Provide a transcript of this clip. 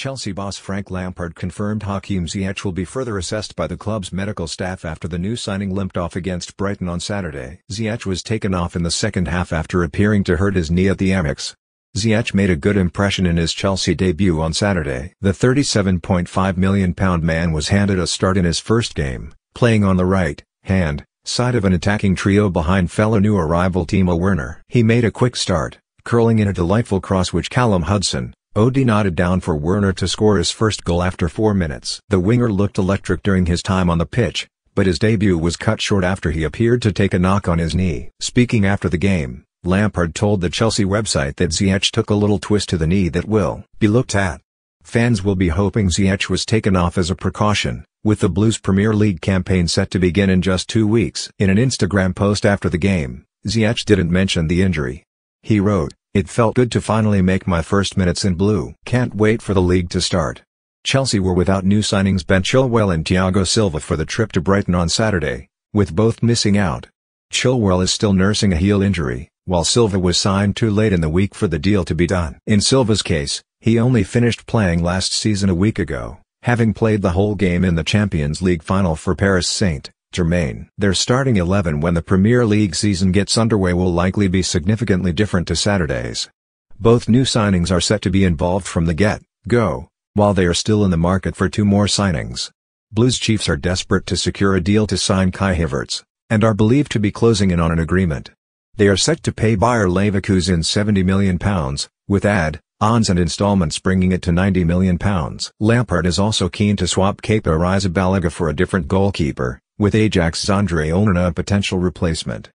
Chelsea boss Frank Lampard confirmed Hakim Ziyech will be further assessed by the club's medical staff after the new signing limped off against Brighton on Saturday. Ziyech was taken off in the second half after appearing to hurt his knee at the Amex. Ziyech made a good impression in his Chelsea debut on Saturday. The £37.5 million man was handed a start in his first game, playing on the right, hand, side of an attacking trio behind fellow new arrival Timo Werner. He made a quick start, curling in a delightful cross which Callum Hudson, Odoi nodded down for Werner to score his first goal after four minutes. The winger looked electric during his time on the pitch, but his debut was cut short after he appeared to take a knock on his knee. Speaking after the game, Lampard told the Chelsea website that Ziyech took a little twist to the knee that will be looked at. Fans will be hoping Ziyech was taken off as a precaution, with the Blues Premier League campaign set to begin in just two weeks. In an Instagram post after the game, Ziyech didn't mention the injury. He wrote, it felt good to finally make my first minutes in blue. Can't wait for the league to start. Chelsea were without new signings Ben Chilwell and Thiago Silva for the trip to Brighton on Saturday, with both missing out. Chilwell is still nursing a heel injury, while Silva was signed too late in the week for the deal to be done. In Silva's case, he only finished playing last season a week ago, having played the whole game in the Champions League final for Paris Saint. Germain. Their starting 11 when the Premier League season gets underway will likely be significantly different to Saturday's. Both new signings are set to be involved from the get-go, while they are still in the market for two more signings. Blues Chiefs are desperate to secure a deal to sign Kai Havertz, and are believed to be closing in on an agreement. They are set to pay Bayer Leverkusen £70 million, with ad, ons and installments bringing it to £90 million. Lampard is also keen to swap Kepa Arrizabalaga for a different goalkeeper, with Ajax's Andre Onana a potential replacement.